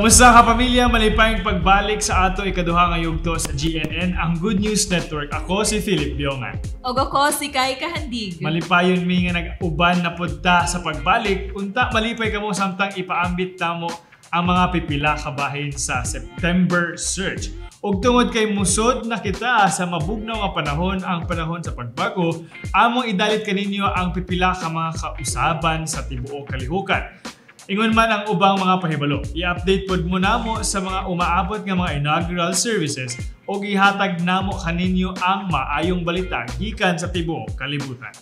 Kamusta ka pamilya? Malipayang pagbalik sa ato ikaduha nga yugto sa GNN, ang Good News Network. Ako si Philip Biongan. O ako si Kai Kahandig. Malipayon mi nga nag-uban na punta sa pagbalik. Unta malipay kamo samtang ipaambit tamo ang mga pipila kabahin sa September Search. Ug tungod kay musod na kita sa mabugnaw nga panahon ang panahon sa pagbago, among idalit kaninyo ang pipila ka mga kausaban sa tibuok kalihukan. Ingon man ang ubang mga pahibalo. I-update pod mo namo sa mga umaabot nga mga inaugural services o gihatag namo kaninyo ang maayong balita gikan sa tibuok kalibutan.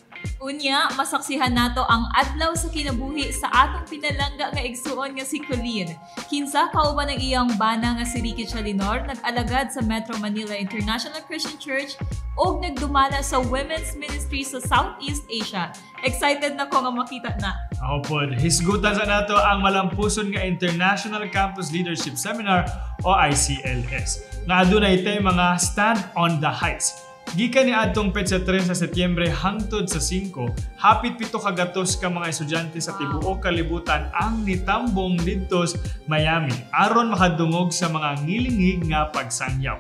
Unya, masaksihan nato ang adlaw sa kinabuhi sa atong pinalangga nga igsuon nga si Colleen. Kinsa kauban ang iyang bana nga si Ricky Chalinor nag-alagad sa Metro Manila International Christian Church ug nagdumala sa Women's Ministry sa Southeast Asia. Excited na ko nga makita na. Ako pod, hisgutan sa nato ang malampuson nga International Campus Leadership Seminar o ICLS. Nga adunay tay mga Stand on the Heights Gikan ni adtong petsa 3 sa Setyembre hangtod sa 5, hapit pito kagatos ka mga estudyante sa tibuok kalibutan ang nitambong didtos Miami aron makadungog sa mga ngilingig nga pagsangyaw.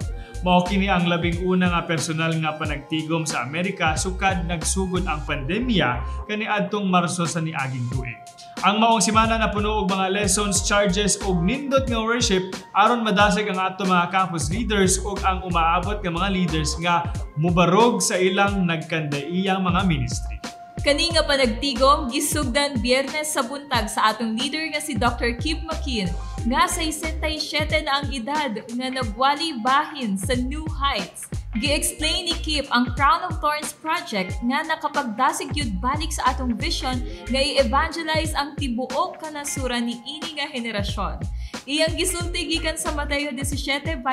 Mao kini ang labing una nga personal nga panagtigom sa Amerika sukad nagsugod ang pandemya kani adtong Marso sa niaging tuig. Ang maong simana na puno og mga lessons, charges ug nindot nga worship aron madasig ang ato mga campus leaders ug ang umaabot nga mga leaders nga mubarog sa ilang nagkandaiyang mga ministry. Kani nga panagtigom gisugdan Biyernes sa buntag sa atong leader nga si Dr. Kip McKean nga 67 na ang edad nga nagwali bahin sa New Heights Gi-explain ni Kip ang Crown of Thorns project nga nakapagdasig yun balik sa atong vision nga i-evangelize ang tibuok kanasuran ni ini nga henerasyon. Iyang gisulti gikan sa Mateo 17:24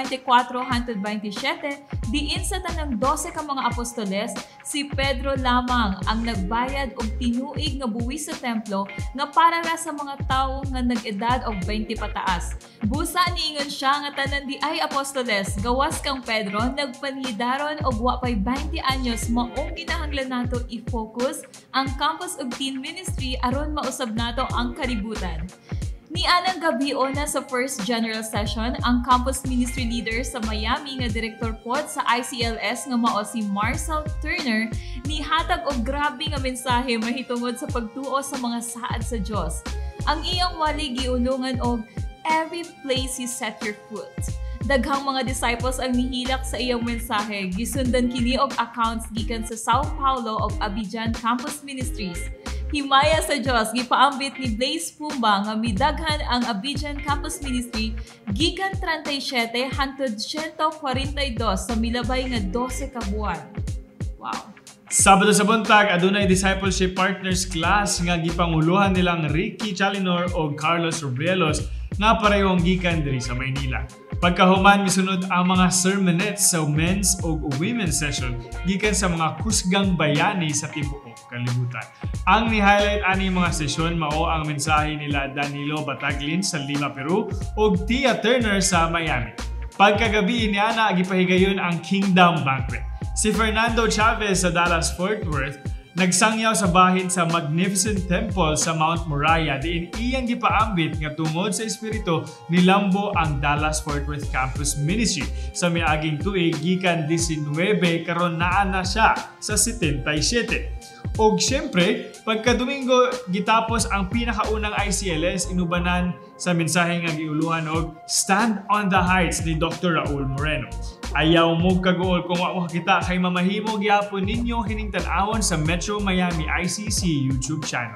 hangtod 27, diin sa tanang 12 ka mga apostoles, si Pedro lamang ang nagbayad og tinuig nga buwis sa templo nga para ra sa mga tawo nga nag-edad og 20 pataas. Busa niingon siya nga tanan di ay apostoles, gawas kang Pedro nagpani hidaron og wa pay 20 anyos maong ginahanglan nato i-focus ang campus of teen ministry aron mausab nato ang kalibutan. Ni anang gabi na sa first general session, ang campus ministry leader sa Miami nga direktor pod sa ICLS nga mao si Marcel Turner ni hatag og grabe nga mensahe mahitungod sa pagtuo sa mga saad sa Dios. Ang iyang wali giulungan og every place you set your foot daghang mga disciples ang nihilak sa iyang mensahe. Gisundan kini og accounts gikan sa Sao Paulo ug Abidjan Campus Ministries. Himaya sa Dios gipaambit ni Blaze Pumba nga midaghan ang Abidjan Campus Ministry gikan 37 hangtod 142 sa milabay nga 12 ka buwan. Wow. Sabado sa buntag, adunay discipleship partners class nga gipanguluhan nilang Ricky Chalinor o Carlos Rubielos nga parehong gikan diri sa Maynila. Pagkahuman misunod ang mga sermonettes sa men's o women's session gikan sa mga kusgang bayani sa tibuok kalibutan. Ang ni-highlight ani mga sesyon mao ang mensahe nila Danilo Bataglin sa Lima, Peru ug Tia Turner sa Miami. Pagkagabi ni Ana gipahigayon ang Kingdom Banquet. Si Fernando Chavez sa Dallas Fort Worth Nagsangyaw sa bahin sa Magnificent Temple sa Mount Moriah diin iyang gipaambit nga tungod sa espiritu ni Lambo ang Dallas Fort Worth Campus Ministry sa miaging tuig gikan 19 karon naa na siya sa 77. Og syempre, pagka Domingo gitapos ang pinakaunang ICLS inubanan sa mensahe nga giuluhan og Stand on the Heights ni Dr. Raul Moreno. Ayaw mo kagool kung wa kita kay mamahimo gyapon ninyo hining tan-awon sa Metro Miami ICC YouTube channel.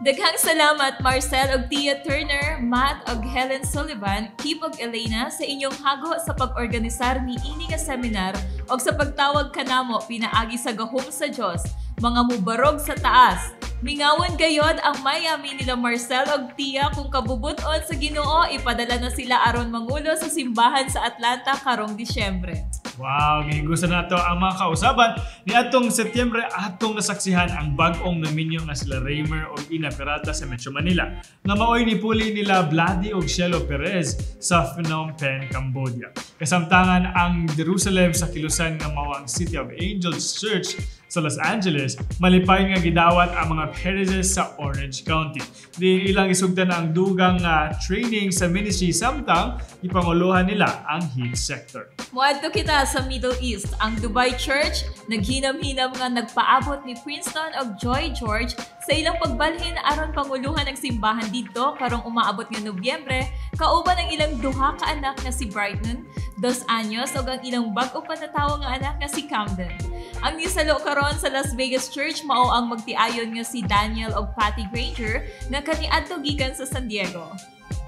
Daghang salamat Marcel og Tia Turner, Matt og Helen Sullivan, Keep og Elena sa inyong hago sa pag-organisar ni ini nga seminar og sa pagtawag kanamo pinaagi sa gahom sa Dios, mga mubarog sa taas. Mingawan gayod ang Miami nila Marcel og Tia kung kabubuton sa Ginoo ipadala na sila aron mangulo sa simbahan sa Atlanta karong Disyembre. Wow, gihigusa na to ang mga kausaban ni atong Setyembre atong nasaksihan ang bag-ong naminyo nga sila Raymer og Ina Perata sa Metro Manila. Nga maoy ni puli nila Vladi og Shelo Perez sa Phnom Penh, Cambodia. Kasamtangan ang Jerusalem sa kilusan nga mao ang City of Angels Church Sa Los Angeles, malipay nga gidawat ang mga parishes sa Orange County. Di ilang isugdan ang dugang uh, training sa ministry samtang ipanguluhan nila ang heat sector. Muadto kita sa Middle East. Ang Dubai Church naghinam-hinam nga nagpaabot ni Princeton of Joy George sa ilang pagbalhin aron panguluhan ng simbahan dito karong umaabot nga Nobyembre kauban ang ilang duha ka anak nga si Brighton, dos anyos ug ang ilang bag-o pa natawo nga anak nga si Camden. Ang nisalo karon sa Las Vegas Church mao ang magtiayon nga si Daniel og Patty Granger nga kaniadto gikan sa San Diego.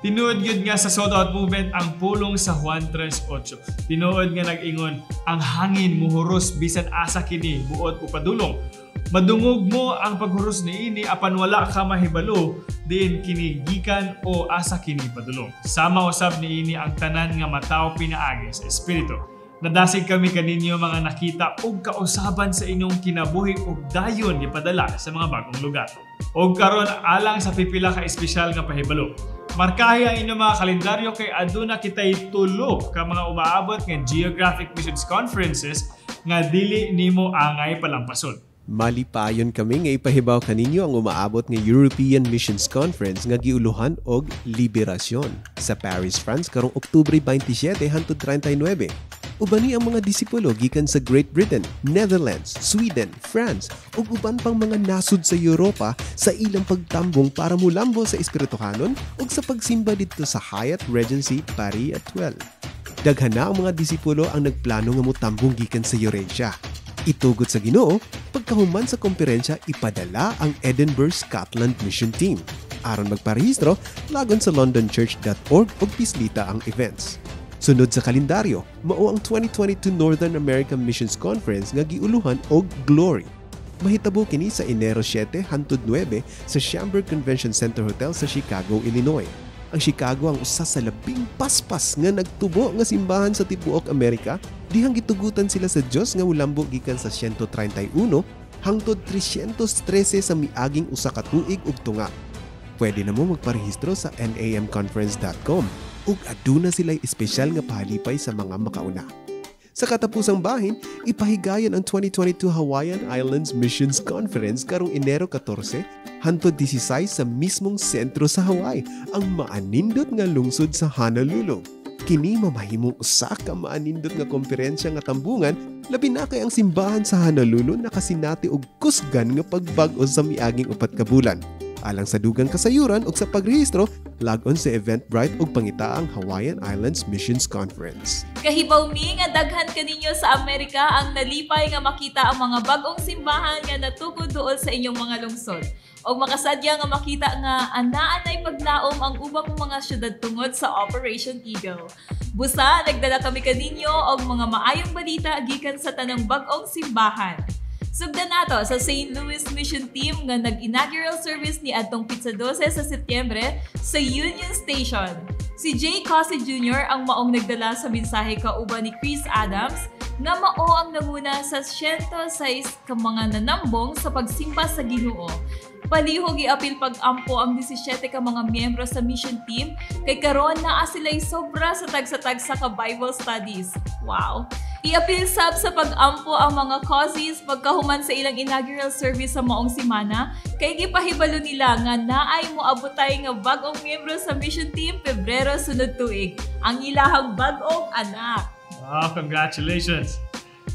Tinuod yun nga sa sold out movement ang pulong sa Juan 3.8. Tinuod nga nag-ingon, ang hangin muhuros bisan asa kini buot upadulong. Madungog mo ang paghuros ni ini apan wala ka mahibalo din kini gikan o asa kini padulong. Sama usab ni ini ang tanan nga mataw pinaagi sa espiritu Nadasig kami kaninyo mga nakita ug kausaban sa inyong kinabuhi ug dayon gipadala sa mga bagong lugar. Ug karon alang sa pipila ka espesyal nga pahibalo. Markahi ang inyong mga kalendaryo kay aduna kitay tulo ka mga umaabot nga Geographic Missions Conferences nga dili nimo angay palampason. Malipayon kami nga ipahibaw kaninyo ang umaabot nga European Missions Conference nga giuluhan og Liberasyon sa Paris, France karong Oktubre 27 hangtod 39 ubani ang mga disipulo gikan sa Great Britain, Netherlands, Sweden, France ug uban pang mga nasud sa Europa sa ilang pagtambong para mulambo sa espirituhanon ug sa pagsimba didto sa Hyatt Regency Paris at 12. Daghan na ang mga disipulo ang nagplano nga mutambong gikan sa Eurasia. Itugot sa Ginoo, pagkahuman sa komperensya ipadala ang Edinburgh Scotland Mission Team. Aron magparehistro, lagon sa londonchurch.org ug pislita ang events. Sunod sa kalendaryo, mao ang 2022 Northern American Missions Conference nga giuluhan og Glory. Mahitabo kini sa Enero 7 hangtod 9 sa Schaumburg Convention Center Hotel sa Chicago, Illinois. Ang Chicago ang usa sa labing paspas nga nagtubo nga simbahan sa tibuok Amerika dihang gitugutan sila sa Dios nga ulambo gikan sa 131 hangtod 313 sa miaging usa ka tuig ug tunga. Pwede na mo magparehistro sa namconference.com ug aduna sila'y espesyal nga pahalipay sa mga makauna. Sa katapusang bahin, ipahigayon ang 2022 Hawaiian Islands Missions Conference karong Enero 14 hantod 16 sa mismong sentro sa Hawaii, ang maanindot nga lungsod sa Honolulu. Kini mamahimong usa ka maanindot nga komperensya nga tambungan labi na kay ang simbahan sa Honolulu nakasinati og kusgan nga pagbag-o sa miaging upat ka bulan. Alang sa dugang kasayuran ug sa pagrehistro, log-on sa Eventbrite ug pangitaang Hawaiian Islands Missions Conference. Kahibaw mi nga daghan kaninyo sa Amerika ang nalipay nga makita ang mga bagong simbahan nga natukod duol sa inyong mga lungsod. O makasadya nga makita nga anaan ay paglaom ang ubang mga syudad tungod sa Operation Eagle. Busa, nagdala kami kaninyo og mga maayong balita gikan sa tanang bagong simbahan. Sugdan nato sa St. Louis Mission Team nga nag-inaugural service ni Adtong Pizza 12 sa Setyembre sa Union Station. Si Jay Cossey Jr. ang maong nagdala sa mensahe kauban ni Chris Adams nga mao ang nanguna sa 106 ka mga nanambong sa pagsimba sa Ginoo Palihog giapil pag-ampo ang 17 ka mga miyembro sa mission team kay karon naa sila'y sobra sa tag-sa-tagsa ka Bible studies. Wow! Iapil sab sa pag-ampo ang mga causes pagkahuman sa ilang inaugural service sa maong simana kay gipahibalo nila nga naay mo abotay nga bag-ong miyembro sa mission team Pebrero sunod tuig. Ang ilahang bag-ong anak. Wow, congratulations!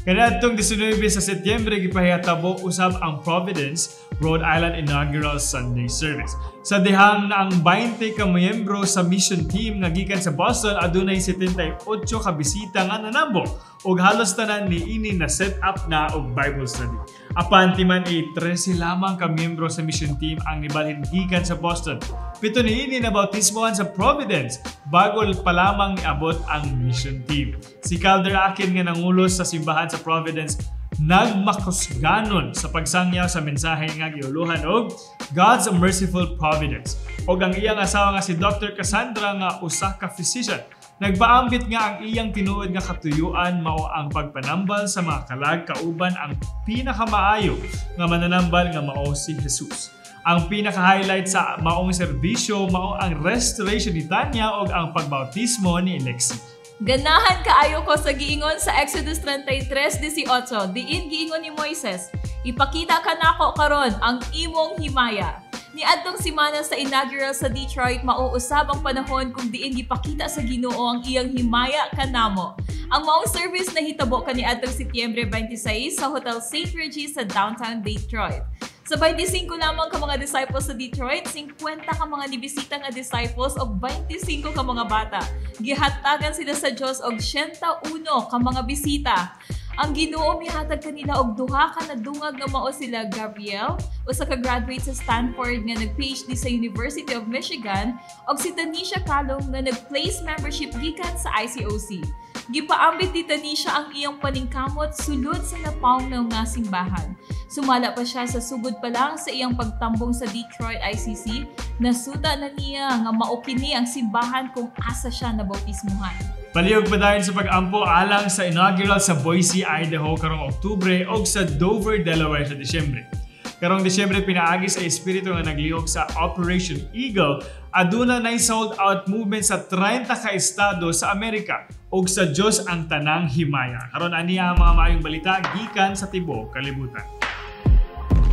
Kaniadtong 19 sa Setyembre gipahitabo usab ang Providence, Rhode Island inaugural Sunday service. Sa dihang na ang 20 ka miyembro sa mission team nga gikan sa Boston adunay 78 ka bisita nga nanambo ug halos tanan ni ini na set up na og Bible study. Apan timan ay 13 lamang ka miyembro sa mission team ang nibalhin gikan sa Boston. Pito ni ini na bautismohan sa Providence bago pa lamang niabot ang mission team. Si Calder Akin nga nangulos sa simbahan sa Providence nagmakusganon sa pagsangyaw sa mensahe nga giuluhan og God's Merciful Providence. Og ang iyang asawa nga si Dr. Cassandra nga usa ka physician Nagpaambit nga ang iyang tinuod nga katuyuan mao ang pagpanambal sa mga kalag kauban ang pinakamaayo nga mananambal nga mao si Jesus. Ang pinaka-highlight sa maong serbisyo mao ang restoration ni Tanya o ang pagbautismo ni Alexi. Ganahan kaayo ko sa giingon sa Exodus 33:18, diin giingon ni Moises, Ipakita ka nako karon ang imong himaya. Ni adtong simana sa inaugural sa Detroit mauusab ang panahon kung diin gipakita sa Ginoo ang iyang himaya kanamo. Ang maong service na hitabo kani adtong Setyembre 26 sa Hotel St. Regis sa downtown Detroit. Sa 25 lamang ka mga disciples sa Detroit, 50 ka mga nibisita nga disciples o 25 ka mga bata. Gihatagan sila sa Dios og 61 ka mga bisita. Ang Ginoo mihatag kanila og duha ka na dungag nga mao sila Gabriel, usa ka graduate sa Stanford nga nag-PhD sa University of Michigan, ug si Tanisha Kalong nga nag-place membership gikan sa ICOC. Gipaambit ni Tanisha ang iyang paningkamot sulod sa napawnaw nga simbahan. Sumala pa siya sa sugod pa lang sa iyang pagtambong sa Detroit ICC, nasuta na niya nga maokini ang simbahan kung asa siya nabautismuhan. Palihog pa dahil sa pag-ampo alang sa inaugural sa Boise, Idaho karong Oktubre o sa Dover, Delaware sa Disyembre. Karong Disyembre pinaagi sa espiritu nga naglihok sa Operation Eagle, aduna na sold out movement sa 30 ka estado sa Amerika ug sa Dios ang tanang himaya. Karon aniya ang mga maayong balita gikan sa tibuok kalibutan.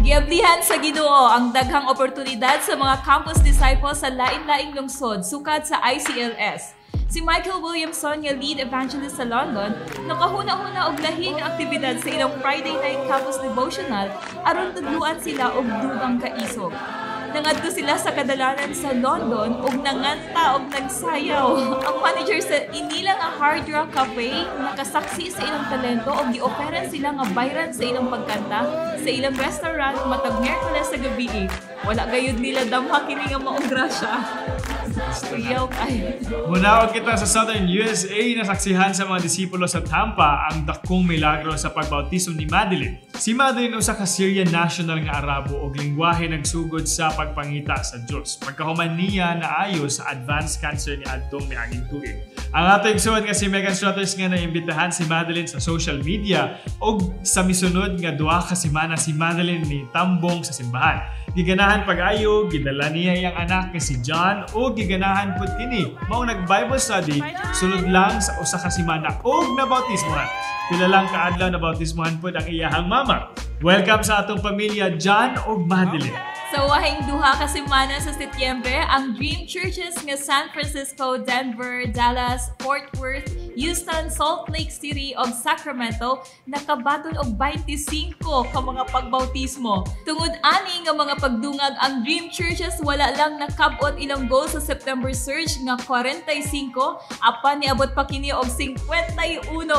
Giablihan sa Ginoo ang daghang oportunidad sa mga campus disciples sa lain-laing lungsod sukad sa ICLS. Si Michael Williamson nga lead evangelist sa London, nakahuna-huna og lahing aktibidad sa ilang Friday night campus devotional aron tudluan sila og dugang kaisog. Nangadto sila sa kadalanan sa London ug nanganta og nagsayaw. Ang manager sa inilang nga Hard Rock Cafe nakasaksi sa ilang talento ug gioperan sila nga bayran sa ilang pagkanta sa ilang restaurant matag Miyerkules sa gabi. Wala gayud nila damha kini nga maong grasya. Kay. Munawag kita sa Southern USA na saksihan sa mga disipulo sa Tampa ang dakong milagro sa pagbautismo ni Madeline. Si Madeline usa ka Syrian national nga Arabo og lingwahe nagsugod sa pagpangita sa Dios. Pagkahuman niya naayo sa advanced cancer ni adtong miaging tuig. Ang ato igsuon nga si Megan Strutters nga naimbitahan si Madeline sa social media og sa misunod nga duha ka semana si Madeline ni tambong sa simbahan. Giganahan pag-ayo, gidala niya iyang anak nga si John o giganahan pud kini. Mao nag-Bible study sulod lang sa usa ka semana og nabautismohan. Pila lang kaadlaw na bautismohan pud ang iyahang mama. Welcome sa atong pamilya John ug Madeline. Sa wahing duha ka semana sa Setyembre, ang Dream Churches nga San Francisco, Denver, Dallas, Fort Worth, Houston, Salt Lake City ug Sacramento nakabaton og 25 ka mga pagbautismo. Tungod ani nga mga pagdungag ang Dream Churches wala lang nakabot ilang goal sa September surge nga 45 apan niabot pa kini og 51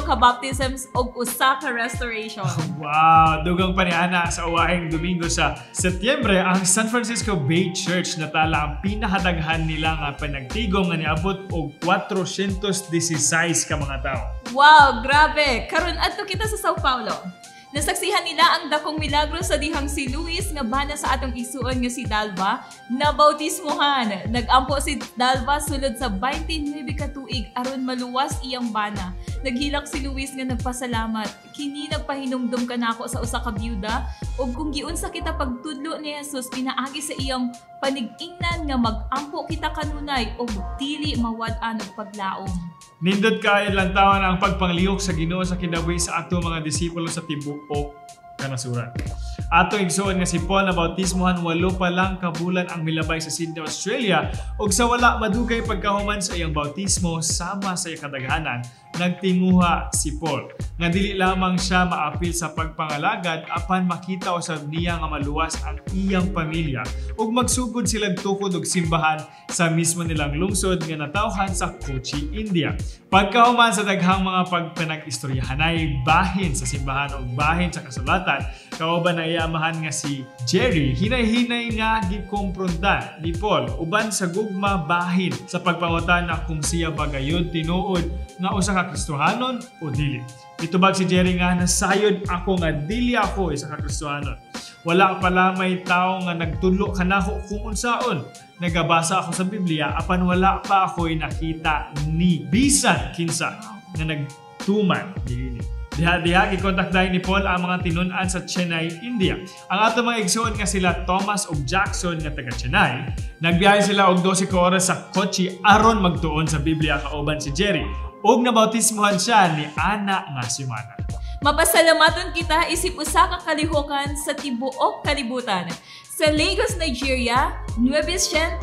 ka baptisms ug usa ka restoration. Wow! Dugang paniana sa uwahing Domingo sa Setyembre ang San Francisco Bay Church natala ang pinakadaghan nila nga panagtigom nga niabot og 416 ka mga tao. Wow, grabe! Karon adto kita sa Sao Paulo. Nasaksihan nila ang dakong milagro sa dihang si Luis nga bana sa atong isuon nga si Dalva na bautismohan. Nagampo si Dalva sulod sa 29 ka tuig aron maluwas iyang bana. Naghilak si Luis nga nagpasalamat. Kini nagpahinumdum ka nako sa usa ka byuda ug kung giunsa kita pagtudlo ni Jesus pinaagi sa iyang panig-ingnan nga mag-ampo kita kanunay ug dili mawad-an og paglaom. Nindot kayo lang tawan ang pagpanglihok sa Ginoo sa kinabuhi sa ato mga disipulo sa tibuok kanasuran. Ato igsuon nga si Paul na bautismohan walo pa lang kabulan ang milabay sa Sydney, Australia. Ug sa wala madugay pagkahuman sa iyang bautismo sama sa iyang kadaghanan nagtinguha si Paul. Nga dili lamang siya maapil sa pagpangalagad apan makita usab niya nga maluwas ang iyang pamilya. Ug magsugod sila tukod og simbahan sa mismo nilang lungsod nga natawhan sa Kochi, India. Pagkahuman sa daghang mga pagpanag-istoryahanay bahin sa simbahan ug bahin sa kasulatan, kauban na iamahan nga si Jerry hinay-hinay nga gikompronta ni Paul uban sa gugma bahin sa pagpangutan na kung siya bagayod tinuod nga usa ka Kristohanon o dili. Itubag si Jerry nga nasayod ako nga dili ako isa ka Kristohanon. Wala pala may tao nga nagtulo kanako kung unsaon. Nagabasa ako sa Biblia apan wala pa ako'y nakita ni bisan kinsa nga nagtuman dili. Diha-diha gikontaktahin ni Paul ang mga tinunan sa Chennai, India. Ang ato mga igsoon nga sila Thomas ug Jackson nga taga Chennai, nagbiyahe sila og 12 ka oras sa Kochi aron magtuon sa Biblia kauban si Jerry ug nabautismohan siya ni Ana nga si. Mapasalamaton kita isip usa ka kalihukan sa tibuok kalibutan. Sa Lagos, Nigeria, 962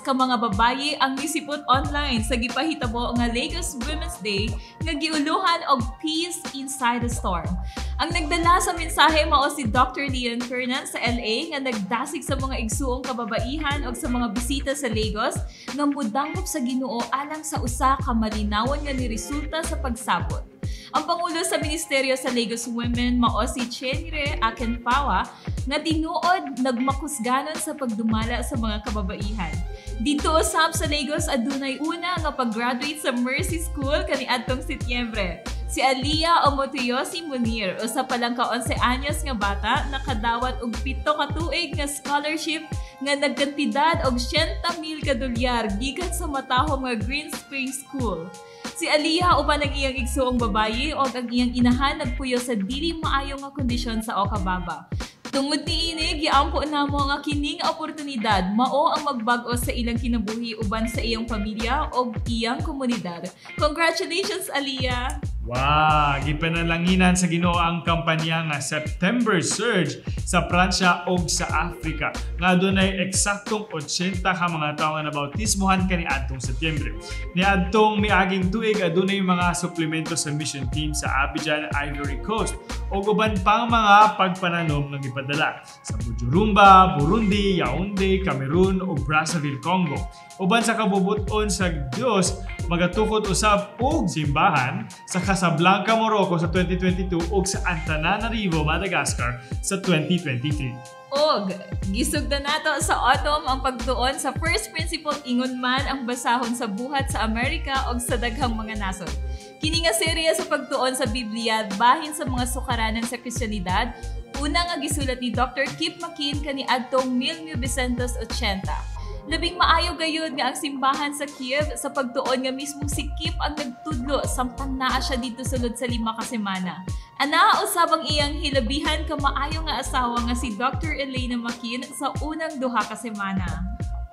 ka mga babayi ang nisipot online sa gipahitabo nga Lagos Women's Day nga giuluhan og Peace Inside the Storm. Ang nagdala sa mensahe mao si Dr. Leon Kernan sa LA nga nagdasig sa mga igsuong kababaihan o sa mga bisita sa Lagos nga mudangop sa Ginoo alang sa usa ka malinawon nga ni resulta sa pagsabot. Ang Pangulo sa Ministeryo sa Lagos Women mao si Chenire Akenpawa na tinuod nagmakusganon sa pagdumala sa mga kababaihan. Dito usab sa Lagos adunay una nga pag-graduate sa Mercy School kaniadtong Setyembre. Si Alia Omotuyosi Munir, usa pa lang ka 11 anyos nga bata, nakadawat og pito ka tuig nga scholarship nga nagkantidad og 70,000 ka dolyar gikan sa matahom nga Green Spring School. Si Aliyah uban ang iyang igsuong babayi o ang iyang inahan nagpuyo sa dili maayo nga kondisyon sa Okababa. Tungod ni ini, giampo na mo nga kining oportunidad mao ang magbag-o sa ilang kinabuhi uban sa iyang pamilya o iyang komunidad. Congratulations, Aliyah! Wow! Gipanalanginan sa Ginoo ang kampanya nga September Surge sa Pransya o sa Africa nga dunay eksaktong 80 ka mga tawo nga nabautismohan kani adtong Setyembre. Ni adtong miaging tuig adunay mga suplemento sa mission team sa Abidjan, Ivory Coast o uban pang mga pagpananom nga gipadala sa Bujumbura, Burundi, Yaounde, Cameroon o Brazzaville, Congo. Uban sa kabubuton sa Dios magatukod usab og simbahan sa Casablanca, Morocco sa 2022 ug sa Antananarivo, Madagascar sa 2023. Og, gisugda nato sa autumn ang pagtuon sa first principle ingon man ang basahon sa buhat sa Amerika o sa daghang mga nasod. Kini nga serye sa pagtuon sa Biblia bahin sa mga sukaranan sa Kristyanidad, una nga gisulat ni Dr. Kip McKean kani adtong 1980. Labing maayo gayud nga ang simbahan sa Kiev sa pagtuon nga mismong si Kip ang nagtudlo samtang naa siya dito sulod sa lima ka semana. Ana usab ang iyang hilabihan ka maayo nga asawa nga si Dr. Elena Makin sa unang duha ka semana.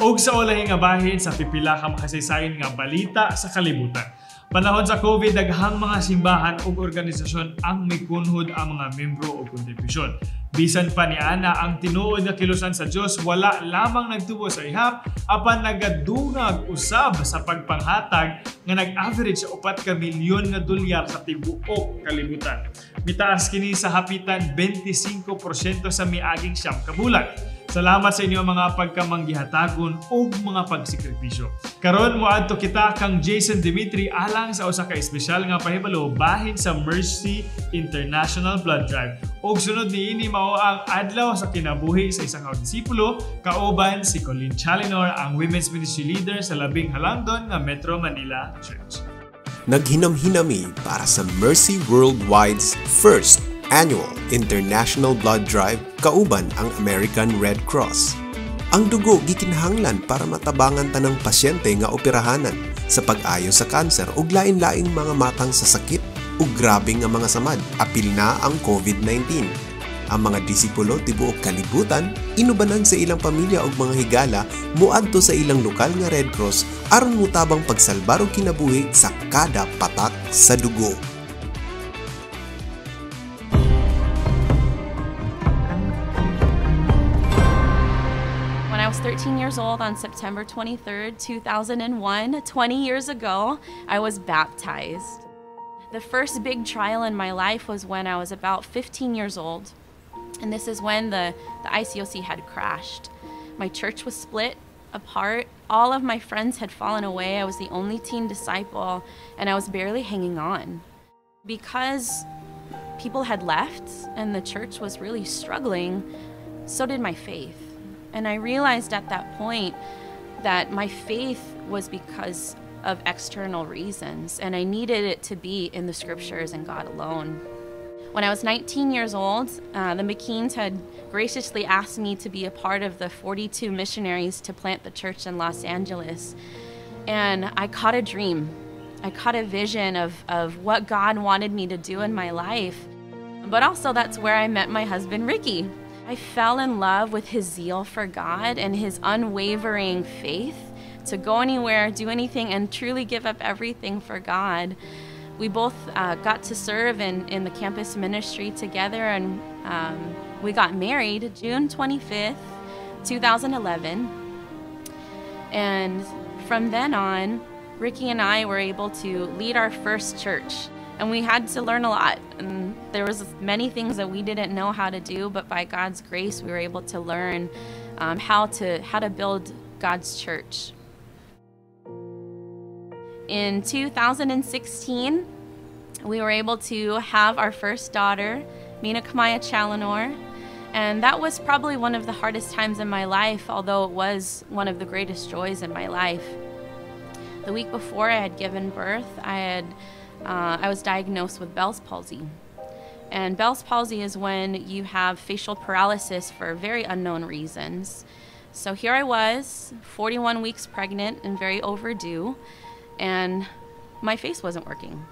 Og sa ulahi nga bahin sa pipila ka makasaysayon nga balita sa kalibutan. Panahon sa COVID, daghang mga simbahan o organisasyon ang mikunhod ang mga membro o kontribusyon. Bisan pa ni Ana ang tinuod nga kilusan sa Dios wala lamang nagtubo sa ihap apan nagadungag usab sa pagpanghatag nga nag-average sa 4 ka milyon nga dolyar sa tibuok kalibutan. Mitaas kini sa hapitan 25% sa miaging siyam ka bulan. Salamat sa inyo mga pagkamanggihatagon o mga pagsikripisyo. Karon mo adto kita kang Jason Dimitri alang sa usa ka espesyal nga pahibalo bahin sa Mercy International Blood Drive. Og sunod ni ini mao ang adlaw sa kinabuhi sa isang disipulo kauban si Colleen Chalinor ang Women's Ministry Leader sa labing halangdon nga Metro Manila Church. Naghinam-hinami para sa Mercy Worldwide's first Annual International Blood Drive kauban ang American Red Cross. Ang dugo gikinahanglan para matabangan tanang pasyente nga operahanan sa pag-ayo sa kanser ug lain-laing mga matang sa sakit ug grabe nga mga samad apil na ang COVID-19. Ang mga disipulo tibuok kalibutan inubanan sa ilang pamilya ug mga higala muadto sa ilang lokal nga Red Cross aron mutabang pagsalbar og kinabuhi sa kada patak sa dugo. I was 13 years old on September 23rd, 2001, 20 years ago, I was baptized. The first big trial in my life was when I was about 15 years old. And this is when the, the ICOC had crashed. My church was split apart. All of my friends had fallen away. I was the only teen disciple, and I was barely hanging on. Because people had left and the church was really struggling, so did my faith. And I realized at that point that my faith was because of external reasons, and I needed it to be in the scriptures and God alone. When I was 19 years old, uh, the McKeans had graciously asked me to be a part of the 42 missionaries to plant the church in Los Angeles. And I caught a dream. I caught a vision of, of what God wanted me to do in my life. But also, that's where I met my husband, Ricky. I fell in love with his zeal for God and his unwavering faith to go anywhere, do anything, and truly give up everything for God. we both uh, got to serve in, in the campus ministry together, and um, we got married June 25th, 2011. And from then on, Ricky and I were able to lead our first church. And we had to learn a lot. And there was many things that we didn't know how to do, but by God's grace, we were able to learn um, how to how to build God's church. In 2016, we were able to have our first daughter, Mina Kamaya Chalinor, and that was probably one of the hardest times in my life, although it was one of the greatest joys in my life. The week before I had given birth, I had uh, I was diagnosed with Bell's palsy. And Bell's palsy is when you have facial paralysis for very unknown reasons. So here I was, 41 weeks pregnant and very overdue, and my face wasn't working.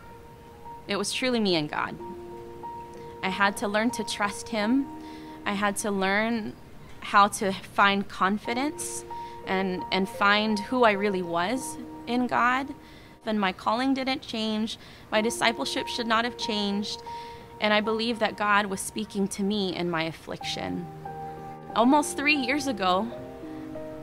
It was truly me and God. I had to learn to trust Him. I had to learn how to find confidence and, and find who I really was in God. And my calling didn't change, my discipleship should not have changed, and I believe that God was speaking to me in my affliction. Almost three years ago,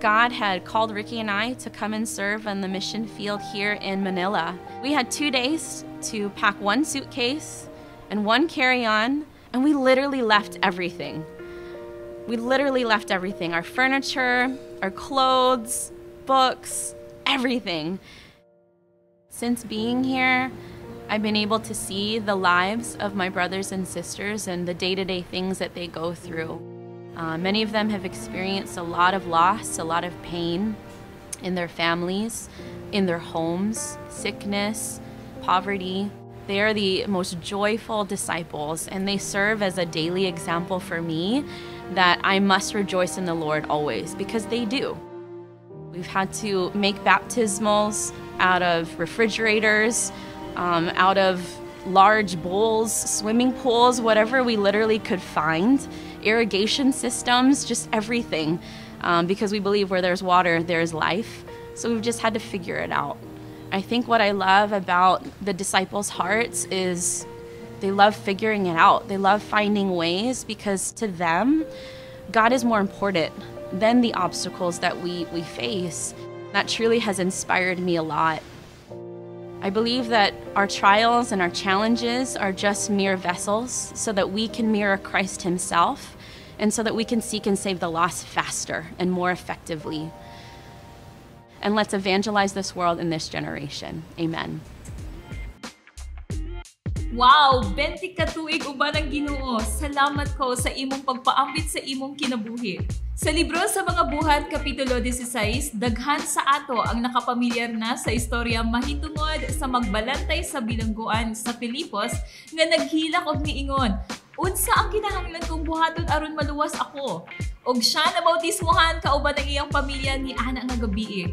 God had called Ricky and I to come and serve on the mission field here in Manila. We had two days to pack one suitcase and one carry on, and we literally left everything. We literally left everything our furniture, our clothes, books, everything. Since being here, I've been able to see the lives of my brothers and sisters and the day to day things that they go through. Uh, many of them have experienced a lot of loss, a lot of pain in their families, in their homes, sickness, poverty. They are the most joyful disciples, and they serve as a daily example for me that I must rejoice in the Lord always because they do. We've had to make baptismals out of refrigerators, um, out of large bowls, swimming pools, whatever we literally could find irrigation systems, just everything, um, because we believe where there's water, there's life. So we've just had to figure it out. I think what I love about the disciples' hearts is they love figuring it out. They love finding ways because to them, God is more important than the obstacles that we, we face. That truly has inspired me a lot. I believe that our trials and our challenges are just mere vessels so that we can mirror Christ Himself and so that we can seek and save the lost faster and more effectively. And let's evangelize this world in this generation. Amen. Wow! 20 katuig uban ang Ginoo. Salamat ko sa imong pagpaambit sa imong kinabuhi. Sa libro sa mga buhat, Kapitulo 16, daghan sa ato ang nakapamilyar na sa istorya mahitungod sa magbalantay sa bilangguan sa Pilipos nga naghilak og niingon, Unsa ang kinahanglan kong buhaton aron maluwas ako? Og siya na bautismohan kauban ang iyang pamilya ni ana nga gabi.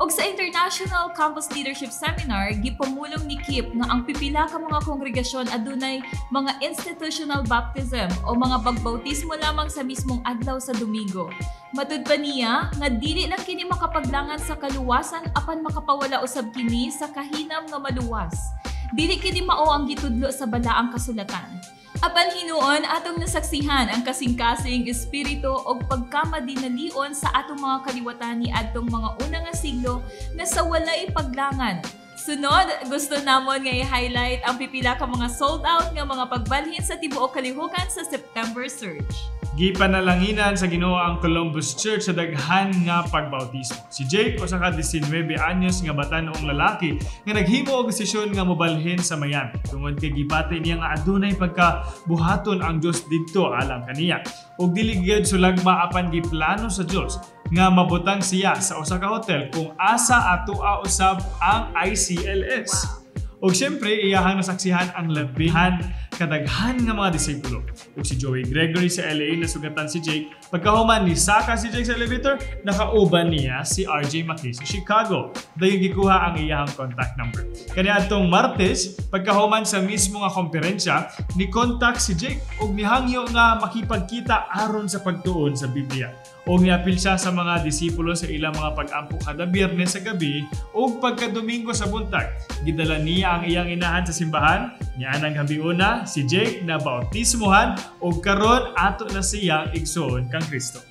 Og sa International Campus Leadership Seminar, gipamulong ni Kip nga ang pipila ka mga kongregasyon adunay mga institutional baptism o mga pagbautismo lamang sa mismong adlaw sa Domingo. Matud pa niya nga dili lang kini makapaglangan sa kaluwasan apan makapawala usab kini sa kahinam nga maluwas. Dili kini mao ang gitudlo sa balaang kasulatan. Apan hinuon atong nasaksihan ang kasing-kasing espiritu o pagkamadinalion sa atong mga kaliwatan ni adtong mga una nga siglo na sa walay paglangan. Sunod, gusto namon nga i-highlight ang pipila ka mga sold out nga mga pagbalhin sa tibuok kalihukan sa September Surge. Gipanalanginan sa Ginoo ang Columbus Church sa daghan nga pagbautismo. Si Jake usa ka 19 anyos nga batan-ong lalaki nga naghimo og desisyon nga mobalhin sa Miami. Tungod kay gipati niya nga adunay pagkabuhaton ang Dios didto alang kaniya. Og dili gyud sulagma apan giplano sa Dios nga mabutang siya sa usa ka hotel kung asa atoa usab ang ICLS. Og siyempre, iyahang nasaksihan ang labihan kadaghan nga mga disipulo. Ug si Joey Gregory sa LA nasugatan si Jake. Pagkahuman ni Saka si Jake sa elevator, nakauban niya si RJ Maki sa Chicago. Dayon gikuha ang iyahang contact number. Kaniadtong Martes, pagkahuman sa mismo nga komperensya, ni contact si Jake ug nihangyo nga makipagkita aron sa pagtuon sa Biblia. O niapil siya sa mga disipulo sa ilang mga pag-ampo kada biyernes sa gabi o pagka-domingo sa buntag. Gidala niya ang iyang inahan sa simbahan, niya ang gabiuna si Jake na bautismohan o karon ato na siyang igsoon kang Kristo.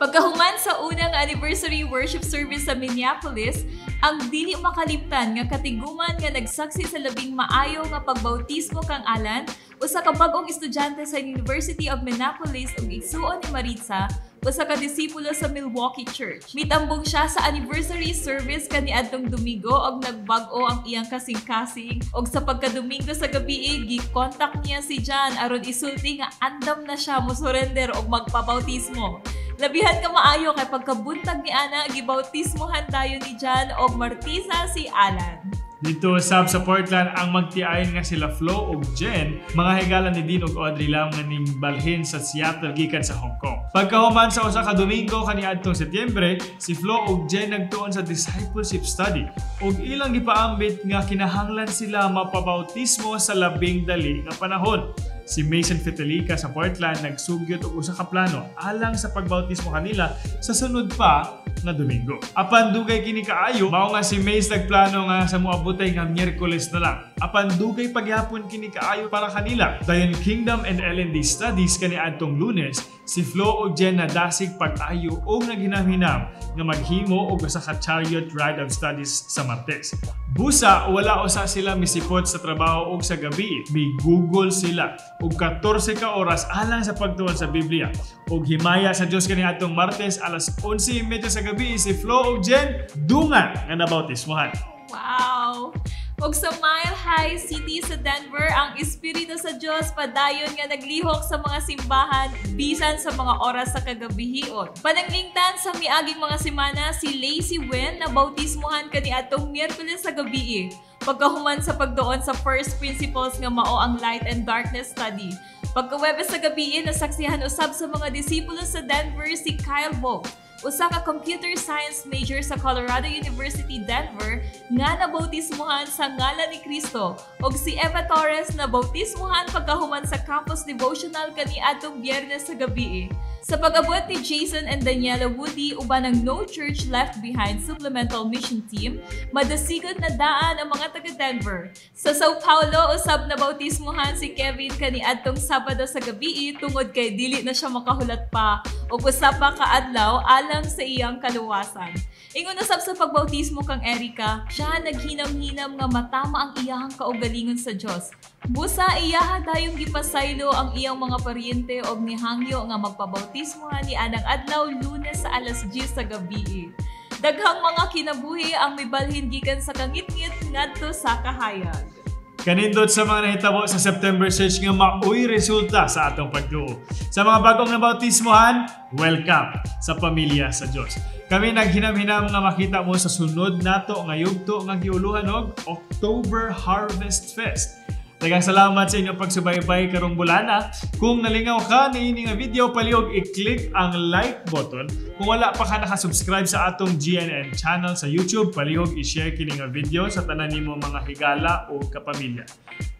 Pagkahuman sa unang anniversary worship service sa Minneapolis, ang dili makaliptan nga katiguman nga nagsaksi sa labing maayo nga pagbautismo kang Alan, usa ka bag-ong estudyante sa University of Minneapolis ug igsuon ni Maritza, usa ka disipulo sa Milwaukee Church. Mitambong siya sa anniversary service kaniadtong Domingo og nagbag-o ang iyang kasing-kasing og sa pagka-Domingo sa gabi gi-contact niya si John aron isulti nga andam na siya mo surrender og magpabautismo. Labihan ka maayo kay pagkabuntag ni Ana, gibautismohan tayo ni John og martisa si Alan. Dito sab sa Portland ang magtiayon nga sila Flo ug Jen, mga higalan ni Dean ug Audrey Lam nga ning balhin sa Seattle gikan sa Hong Kong. Pagkahuman sa usa ka Domingo kaniadtong Setyembre, si Flo ug Jen nagtuon sa discipleship study ug ilang gipaambit nga kinahanglan sila mapabautismo sa labing dali nga panahon. Si Mason Fitalica sa Portland nagsugyot og usa ka plano alang sa pagbautismo kanila sa sunod pa nga Domingo. Apan dugay kini kaayo, mao nga si Mace nagplano nga sa moabotay nga Miyerkules na lang. Apan dugay pagyapon kini kaayo para kanila. Dayon Kingdom and LND Studies kani adtong Lunes, si Flo ug Jen na dasig pag-ayo o naghinam-hinam nga maghimo og usa ka chariot ride of studies sa Martes. Busa, wala usa sila misipot sa trabaho ug sa gabi. Google sila ug 14 ka oras alang sa pagtuon sa Biblia. Ug himaya sa Dios kani atong Martes alas 11:30 sa gabi si Flo ug Jen dungan nga nabautismohan. Wow! Ug sa Mile High City sa Denver, ang Espiritu sa Diyos padayon nga naglihok sa mga simbahan bisan sa mga oras sa kagabihion. Pananglingtan sa miaging mga semana si Lacey Wen na bautismohan kani atong Miyerkules sa gabi. Pagkahuman sa pagdoon sa First Principles nga mao ang Light and Darkness Study. Pagkawebes sa gabi, nasaksihan usab sa mga disipulo sa Denver si Kyle Vogt usa ka computer science major sa Colorado University Denver nga nabautismuhan sa ngalan ni Kristo ug si Eva Torres na bautismuhan pagkahuman sa campus devotional kani atong Biyernes sa gabi. Sa pag-abot ni Jason and Daniela Woody uban ng No Church Left Behind Supplemental Mission Team, madasigot na daan ang mga taga Denver. Sa Sao Paulo, usab na bautismuhan si Kevin kani adtong Sabado sa gabi tungod kay dili na siya makahulat pa ug usa pa ka adlaw alang sa iyang kaluwasan. Ingon usab sa pagbautismo kang Erika, siya naghinam-hinam nga matama ang iyahang kaugalingon sa Dios. Busa iyaha dayong gipasaylo ang iyang mga paryente og nihangyo nga magpabautismohan ni anang adlaw Lunes sa alas 10 sa gabi. Daghang mga kinabuhi ang mibalhin gikan sa kangit-ngit ngadto sa kahayag. Kanindot sa mga nahitabo sa September search nga maoy resulta sa atong pagtuo. Sa mga bagong nabautismohan, welcome sa pamilya sa Dios. Kami naghinam-hinam nga makita mo sa sunod nato nga yugto nga giuluhan og October Harvest Fest. Daghang salamat sa inyong pagsubaybay karong bulana. Kung nalingaw ka ni ini nga video, palihog i-click ang like button. Kung wala pa ka nakasubscribe sa atong GNN channel sa YouTube, palihog i-share kini nga video sa tanan nimo mga higala o kapamilya.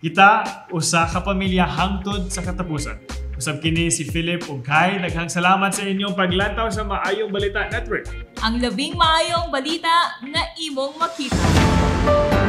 Kita usa ka pamilya hangtod sa katapusan. Usab kini si Philip ug Kai. Daghang salamat sa inyong paglantaw sa Maayong Balita Network. Ang labing maayong balita na imong makita.